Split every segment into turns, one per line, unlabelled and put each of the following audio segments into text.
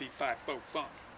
C5 Funk.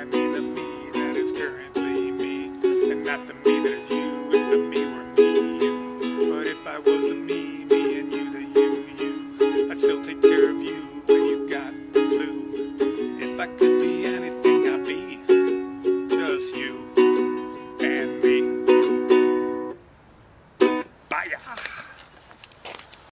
that me, the me that is currently me, and not the me that is you.